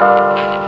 you.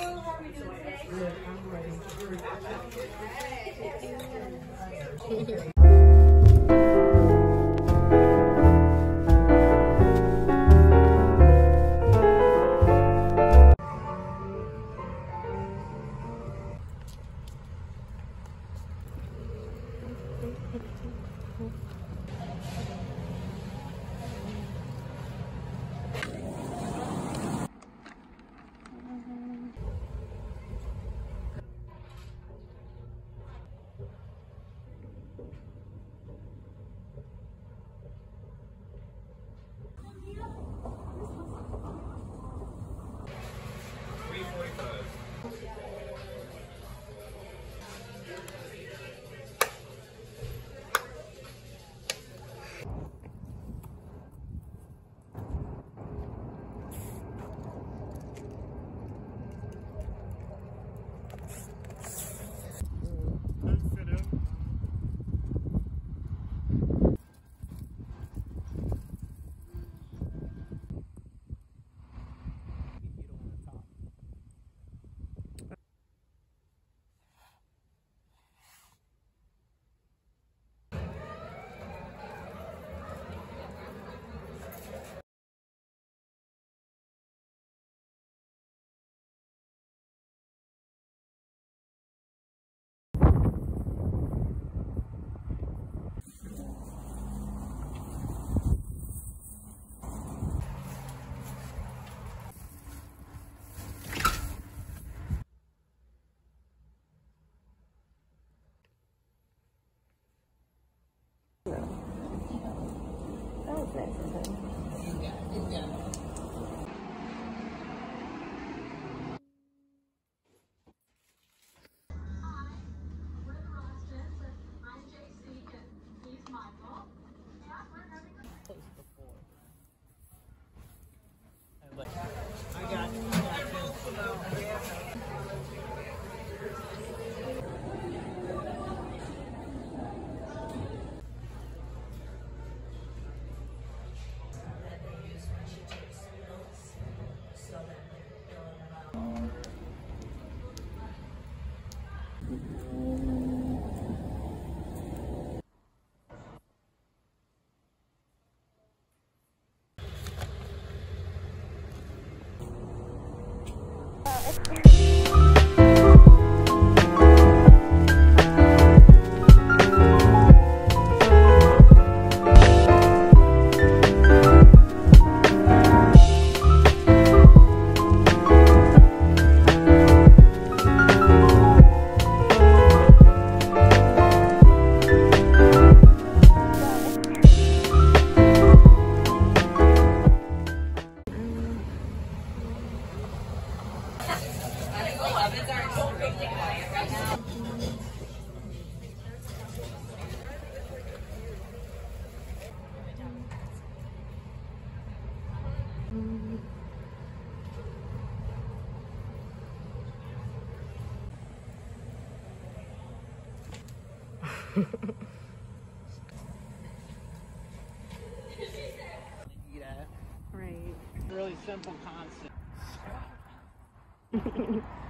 Good, I'm ready. 对对。一点一点 him. Eat at. Right. Really simple concept.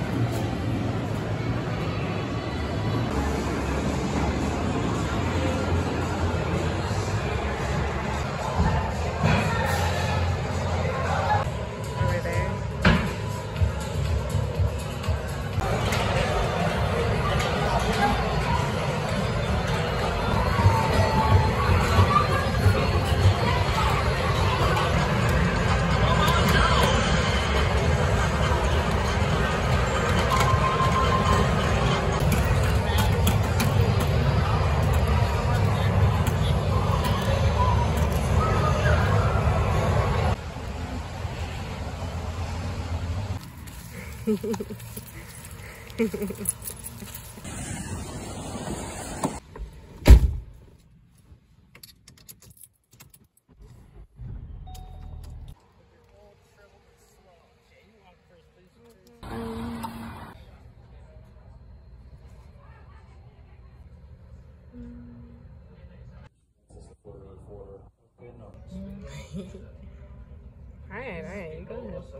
Hehehehe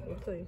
Please. Okay.